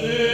blessed